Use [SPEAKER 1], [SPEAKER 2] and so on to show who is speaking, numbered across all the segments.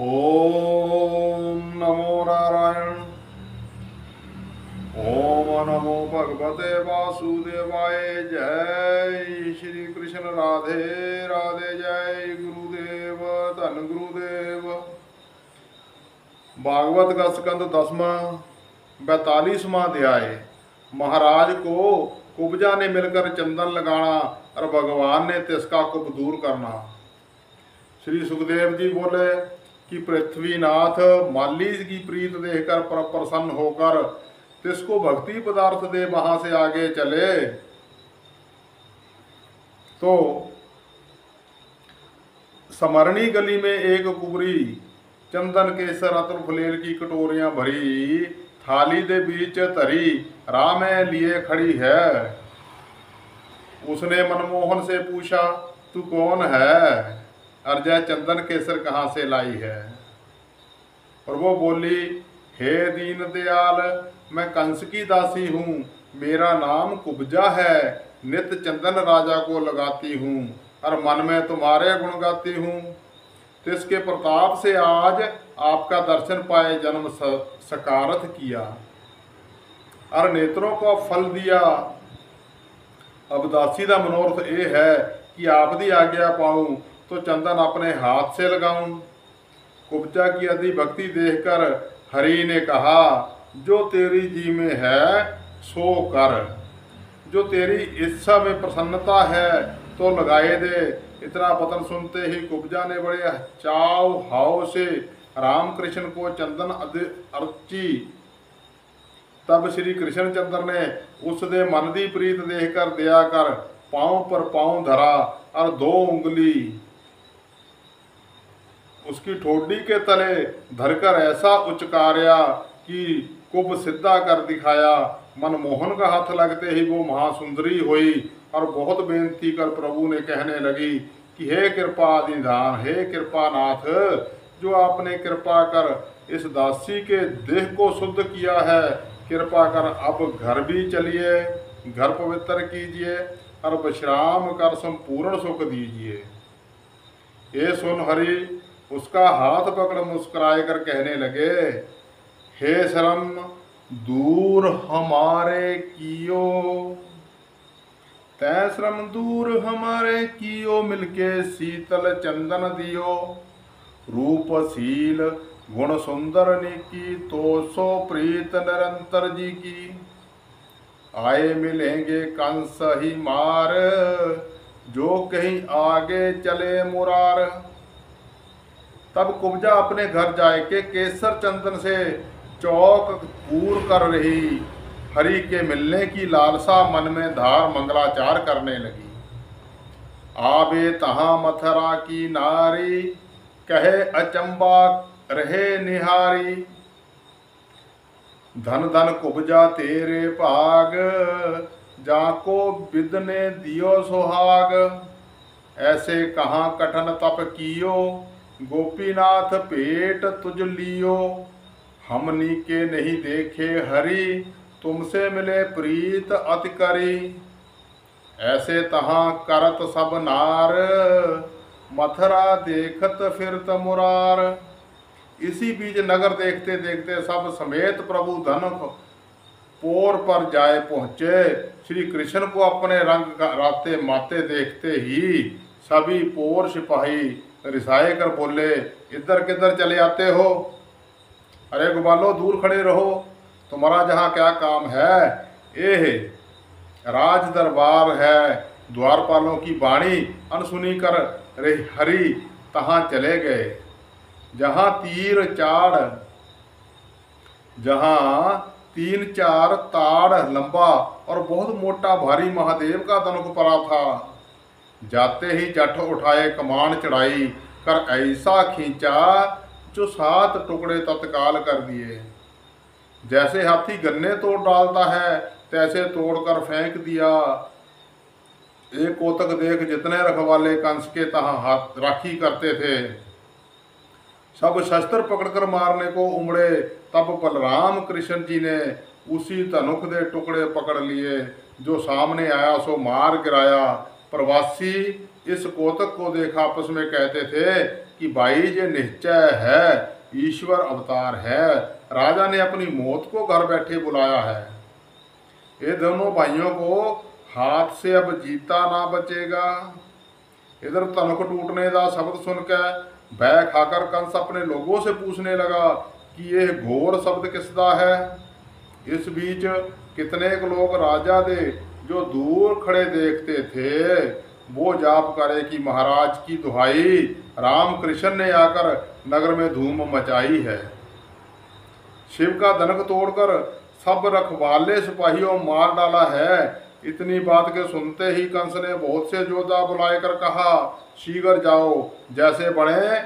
[SPEAKER 1] ओम नमो नारायण ओम नमो भगवते वासुदेवाय जय श्री कृष्ण राधे राधे जय गुरुदेव धन गुरुदेव भागवत का स्कंद दसवा बैतालीसवा अध्याय महाराज को कुब्जा ने मिलकर चंदन लगाना और भगवान ने तिसका कुप दूर करना श्री सुखदेव जी बोले कि पृथ्वीनाथ माली की प्रीत देखकर पर प्रसन्न होकर तिसको भक्ति पदार्थ दे वहाँ से आगे चले। तो समरणी गली में एक कुबरी, चंदन केसर अतर फुलेल की कटोरियाँ भरी, थाली दे बीच धरी, राह में लिए खड़ी है। उसने मनमोहन से पूछा, तू कौन है? अर्जय चंदन केसर कहाँ से लाई है? और वो बोली, हे दीन दयाल, मैं कंस की दासी हूँ, मेरा नाम कुब्जा है, नित चंदन राजा को लगाती हूँ, और मन में तुम्हारे गुण गाती हूँ। तो इसके प्रताप से आज आपका दर्शन पाए जन्म सकारत किया। और नेत्रों को फल दिया। अब दासी का मनोरथ ये है कि आप दी आज्ञा पाऊँ तो चंदन अपने हाथ से लगाऊँ। उपजा की अधि भक्ति देखकर हरि ने कहा, जो तेरी जी में है, सो कर। जो तेरी इच्छा में प्रसन्नता है तो लगाए दे। इतना पतन सुनते ही कुब्जा ने बड़े चाव हाव से रामकृष्ण को चंदन अर्ची। तब श्री कृष्ण चंद्र ने उस दे मन दी प्रीत देख कर दया कर पाँव पर पाँव धरा और दो उंगली उसकी ठोडी के तले धरकर ऐसा उचकार्या कि कुब सिद्धा कर दिखाया। मनमोहन का हाथ लगते ही वो महासुंदरी हुई और बहुत बेनती कर प्रभु ने कहने लगी कि, हे कृपा निधान, हे कृपा नाथ, जो आपने कृपा कर इस दासी के देह को शुद्ध किया है, कृपा कर अब घर भी चलिए, घर पवित्र कीजिए और विश्राम कर संपूर्ण सुख दीजिए। ये सुन हरि उसका हाथ पकड़ मुस्कुराए कर कहने लगे, हे शरम, दूर हमारे कियो। तय श्रम, दूर हमारे कियो, मिलके शीतल चंदन दियो। रूपशील गुण सुंदर की तो सो प्रीत निरंतर जी की। आए मिलेंगे कंस ही मार, जो कहीं आगे चले मुरार। तब कुब्जा अपने घर जाए के केसर चंदन से चौक पूर कर रही। हरि के मिलने की लालसा मन में धार मंगलाचार करने लगी। आबे तहा मथुरा की नारी, कहे अचंबा रहे निहारी। धन धन कुब्जा तेरे भाग, जाको विद ने दियो सुहाग। ऐसे कहाँ कठन तप कियो गोपीनाथ पेट तुझ लियो। हमनी के नहीं देखे हरि, तुमसे मिले प्रीत अति करी ऐसे तहाँ करत सब नार, मथुरा देखत फिरत मुरार। इसी बीच नगर देखते देखते सब समेत प्रभु धन पोर पर जाए पहुँचे। श्री कृष्ण को अपने रंग राते माते देखते ही सभी पोर सिपाही रिसाए कर बोले, इधर किधर चले आते हो? अरे गोपालो, दूर खड़े रहो। तुम्हारा जहाँ क्या काम है? एह राज दरबार है। द्वारपालों की वाणी अनसुनी कर रे हरि तहाँ चले गए। जहाँ तीर चाड़, जहाँ तीन चार ताड़ लंबा और बहुत मोटा भारी महादेव का धनुक पड़ा था जाते ही जठ उठाए कमान चढ़ाई कर ऐसा खींचा जो सात टुकड़े तत्काल कर दिए जैसे हाथी गन्ने तोड़ डालता है तैसे तोड़कर फेंक दिया एक कोतक देख जितने रखवाले कंस के तहाँ हाथ राखी करते थे सब शस्त्र पकड़कर मारने को उमड़े तब बलराम कृष्ण जी ने उसी धनुख दे टुकड़े पकड़ लिए जो सामने आया सो मार गिराया प्रवासी इस कोतक को देख आपस में कहते थे कि भाई ये निश्चय है, ईश्वर अवतार है। राजा ने अपनी मौत को घर बैठे बुलाया है। ये दोनों भाइयों को हाथ से अब जीता ना बचेगा। इधर तनक टूटने का शब्द सुनकर भय खाकर कंस अपने लोगों से पूछने लगा कि यह घोर शब्द किसदा है? इस बीच कितने लोग राजा दे जो दूर खड़े देखते थे, वो जाप करे कि महाराज की दुहाई रामकृष्ण ने आकर नगर में धूम मचाई है। शिव का धनक तोड़कर सब रखवाले सिपाहियों मार डाला है। इतनी बात के सुनते ही कंस ने बहुत से जोधा बुलाए कर कहा, शीघ्र जाओ, जैसे बड़े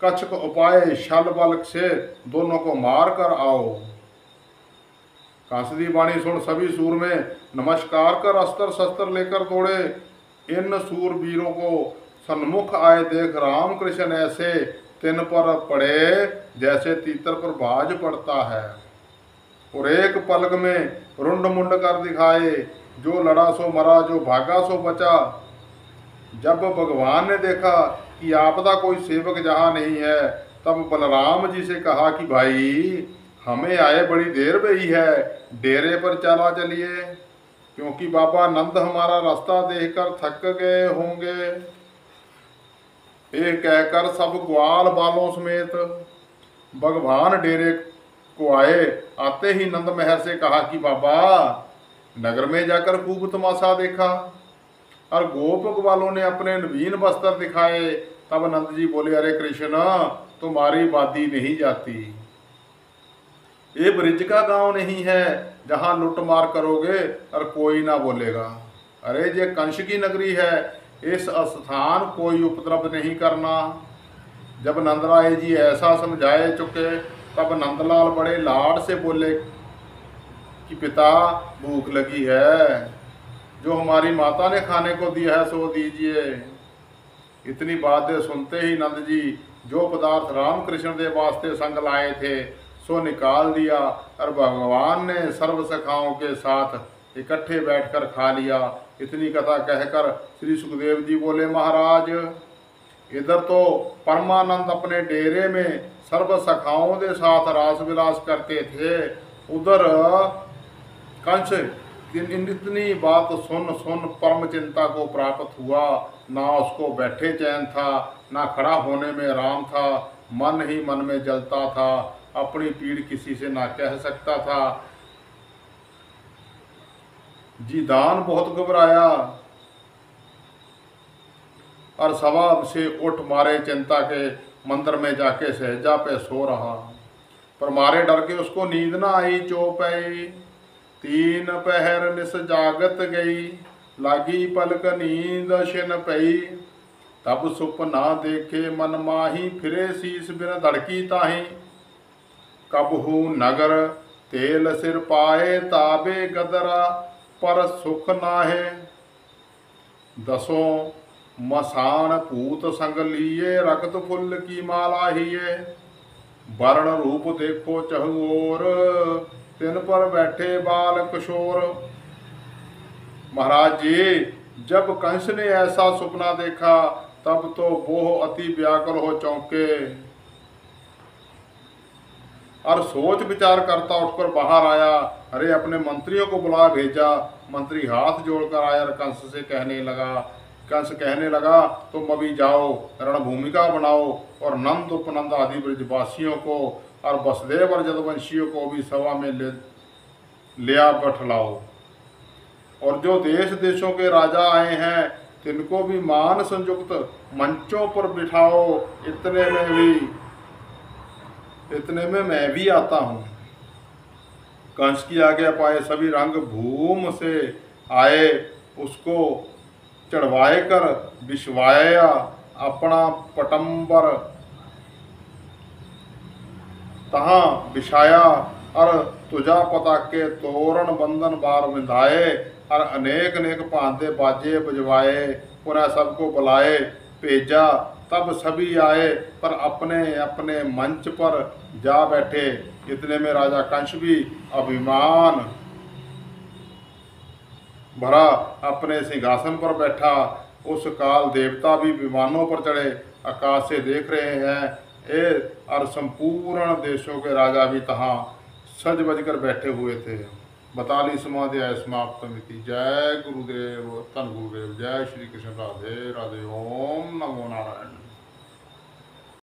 [SPEAKER 1] कच्छ उपाय शल बल से दोनों को मार कर आओ। कांसदी वाणी सुन सभी सूर में नमस्कार कर, अस्त्र शस्त्र लेकर दौड़े। इन सूरवीरों को सन्मुख आए देख राम कृष्ण ऐसे, तिन पर पड़े जैसे तीतर पर बाज पड़ता है। और एक पलक में रुंड मुंड कर दिखाए, जो लड़ा सो मरा, जो भागा सो बचा। जब भगवान ने देखा कि आपदा कोई सेवक जहाँ नहीं है, तब बलराम जी से कहा कि भाई हमें आए बड़ी देर गई है डेरे पर चला चलिए, क्योंकि बाबा नंद हमारा रास्ता देखकर थक गए होंगे। ये कहकर सब ग्वाल बालों समेत भगवान डेरे को आए। आते ही नंद महर से कहा कि बाबा, नगर में जाकर खूब तमाशा देखा और गोप वालों ने अपने नवीन वस्त्र दिखाए। तब नंद जी बोले, अरे कृष्ण, तुम्हारी बादी नहीं जाती। ये ब्रिज का गाँव नहीं है, जहाँ लुट मार करोगे और कोई ना बोलेगा। अरे, ये कंश की नगरी है, इस स्थान कोई उपद्रव नहीं करना। जब नंदराय जी ऐसा समझाए चुके, तब नंदलाल बड़े लाड से बोले कि, पिता, भूख लगी है। जो हमारी माता ने खाने को दिया है, सो दीजिए। इतनी बातें सुनते ही नंद जी जो पदार्थ राम कृष्ण देव वास्ते संग लाए थे सो निकाल दिया और भगवान ने सर्व सखाओं के साथ इकट्ठे बैठकर खा लिया। इतनी कथा कहकर श्री सुखदेव जी बोले, महाराज, इधर तो परमानंद अपने डेरे में सर्व सखाओं के साथ रास विलास करते थे। उधर कंस इतनी बात सुन सुन परम चिंता को प्राप्त हुआ। ना उसको बैठे चैन था, ना खड़ा होने में राम था। मन ही मन में जलता था। अपनी पीड़ किसी से ना कह सकता था। जी दान बहुत घबराया और सवा से उठ मारे चिंता के मंदिर में जाके सहजा पे सो रहा। पर मारे डर के उसको नींद ना आई चोप आई तीन पहर निस जागत गई, लागी पलक नींद शिन पई। तब सुपना देखे मन माही, फिरे शीस बिन धड़की ताही। कबहू नगर, तेल सिर पाए ताबे गदरा, पर सुख नाहे। दसों मसान पूत संग लिए रक्त फुल की माला हिए। वर्ण रूप देखो चहुओर तिन पर बैठे बाल किशोर। महाराज जी, जब कंस ने ऐसा सपना देखा, तब तो वो अति व्याकुल हो चौंके। और सोच विचार करता उठकर बाहर आया। अरे, अपने मंत्रियों को बुला भेजा। मंत्री हाथ जोड़कर आया और कंस से कहने लगा। कंस कहने लगा, तुम तो अभी जाओ, रणभूमिका बनाओ और नंद उपनंद आदि ब्रजवासियों को और वसुदेव और जदवंशियों को भी सभा में ले, लिया बैठलाओ। और जो देश देशों के राजा आए हैं, तिनको भी मान संयुक्त मंचों पर बिठाओ। इतने में भी इतने में मैं भी आता हूँ। कंस की आगे पाए सभी रंग भूम से आए, उसको चढ़वाए कर विश्वाया अपना पटंबर। तहाँ बिछाया और तुझा पता के तोरण बंधन बार विंधाए और अनेक अनेक भांते बाजे बजवाए, पुनः सबको बुलाए, भेजा तब सभी आए, पर अपने अपने मंच पर जा बैठे। इतने में राजा कंश भी अभिमान भरा अपने सिंहासन पर बैठा। उस काल देवता भी विमानों पर चढ़े, आकाश से देख रहे हैं। ए और संपूर्ण देशों के राजा भी तहाँ सज बज कर बैठे हुए थे। बतालीस समाध्याय समाप्त मिति जय गुरुदेव तन गुरुदेव जय श्री कृष्ण राधे राधे ओम नमो नारायण